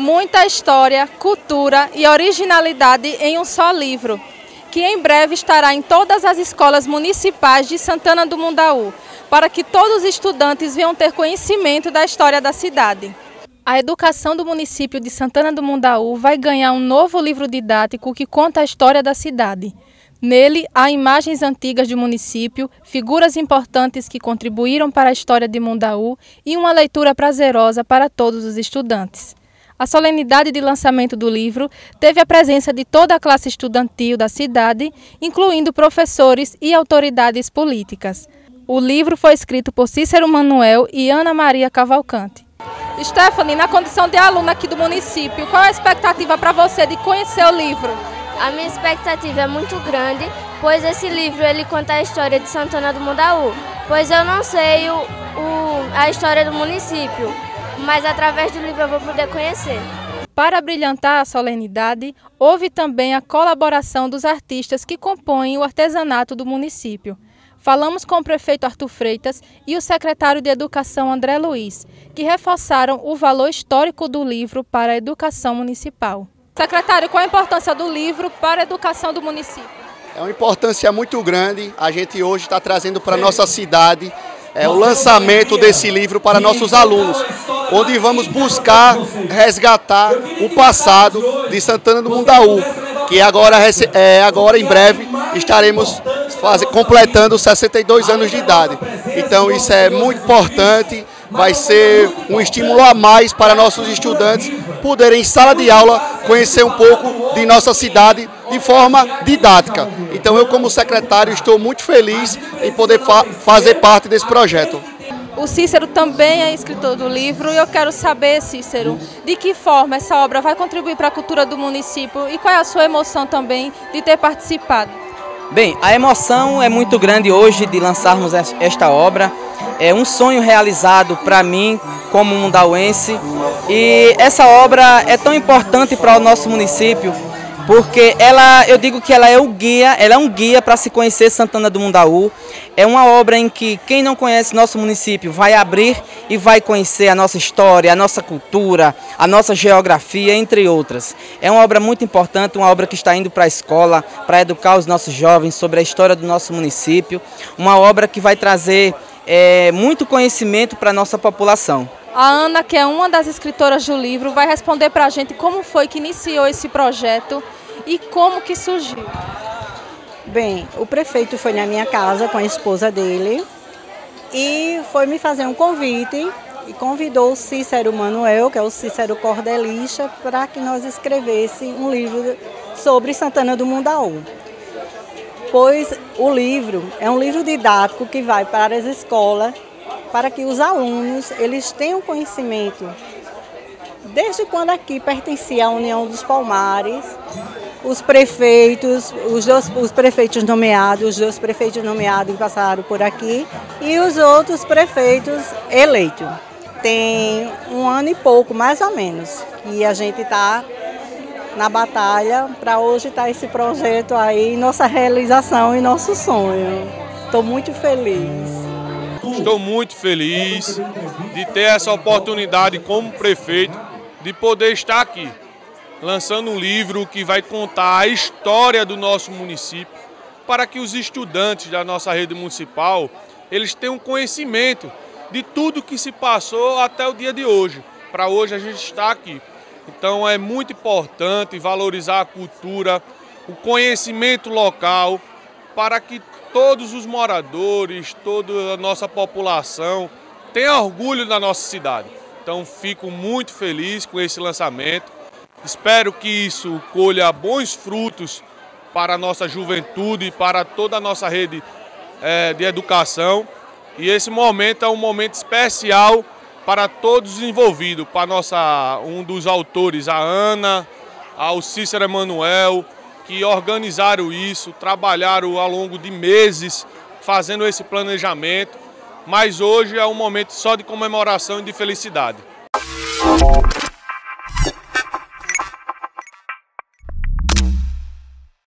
Muita história, cultura e originalidade em um só livro, que em breve estará em todas as escolas municipais de Santana do Mundaú, para que todos os estudantes venham ter conhecimento da história da cidade. A educação do município de Santana do Mundaú vai ganhar um novo livro didático que conta a história da cidade. Nele há imagens antigas do município, figuras importantes que contribuíram para a história de Mundaú e uma leitura prazerosa para todos os estudantes. A solenidade de lançamento do livro teve a presença de toda a classe estudantil da cidade, incluindo professores e autoridades políticas. O livro foi escrito por Cícero Manuel e Ana Maria Cavalcante. Stephanie, na condição de aluna aqui do município, qual a expectativa para você de conhecer o livro? A minha expectativa é muito grande, pois esse livro ele conta a história de Santana do Mundaú, pois eu não sei o, o, a história do município mas através do livro eu vou poder conhecer. Para brilhantar a solenidade, houve também a colaboração dos artistas que compõem o artesanato do município. Falamos com o prefeito Arthur Freitas e o secretário de Educação André Luiz, que reforçaram o valor histórico do livro para a educação municipal. Secretário, qual a importância do livro para a educação do município? É uma importância muito grande. A gente hoje está trazendo para a nossa cidade é, o lançamento desse livro para nossos alunos, onde vamos buscar resgatar o passado de Santana do Mundaú, que agora, é, agora em breve estaremos faz, completando 62 anos de idade. Então isso é muito importante, vai ser um estímulo a mais para nossos estudantes poderem, em sala de aula, conhecer um pouco de nossa cidade de forma didática. Então eu, como secretário, estou muito feliz em poder fa fazer parte desse projeto. O Cícero também é escritor do livro e eu quero saber, Cícero, de que forma essa obra vai contribuir para a cultura do município e qual é a sua emoção também de ter participado. Bem, a emoção é muito grande hoje de lançarmos esta obra. É um sonho realizado para mim como mundauense e essa obra é tão importante para o nosso município porque ela, eu digo que ela é o guia, ela é um guia para se conhecer Santana do Mundaú. É uma obra em que quem não conhece nosso município vai abrir e vai conhecer a nossa história, a nossa cultura, a nossa geografia, entre outras. É uma obra muito importante, uma obra que está indo para a escola, para educar os nossos jovens sobre a história do nosso município. Uma obra que vai trazer é, muito conhecimento para a nossa população. A Ana, que é uma das escritoras do livro, vai responder para a gente como foi que iniciou esse projeto e como que surgiu? Bem, o prefeito foi na minha casa com a esposa dele e foi me fazer um convite e convidou o Cícero Manuel, que é o Cícero Cordelista, para que nós escrevesse um livro sobre Santana do Mundaú. Pois o livro é um livro didático que vai para as escolas para que os alunos eles tenham conhecimento desde quando aqui pertencia à União dos Palmares, os prefeitos, os dois os prefeitos nomeados, os dois prefeitos nomeados que passaram por aqui e os outros prefeitos eleitos. Tem um ano e pouco, mais ou menos, que a gente está na batalha para hoje estar tá esse projeto aí, nossa realização e nosso sonho. Estou muito feliz. Estou muito feliz de ter essa oportunidade como prefeito de poder estar aqui lançando um livro que vai contar a história do nosso município, para que os estudantes da nossa rede municipal eles tenham conhecimento de tudo que se passou até o dia de hoje. Para hoje a gente está aqui. Então é muito importante valorizar a cultura, o conhecimento local, para que todos os moradores, toda a nossa população tenha orgulho da nossa cidade. Então fico muito feliz com esse lançamento. Espero que isso colha bons frutos para a nossa juventude para toda a nossa rede é, de educação. E esse momento é um momento especial para todos os envolvidos, para nossa, um dos autores, a Ana, ao Cícero Emanuel, que organizaram isso, trabalharam ao longo de meses fazendo esse planejamento. Mas hoje é um momento só de comemoração e de felicidade.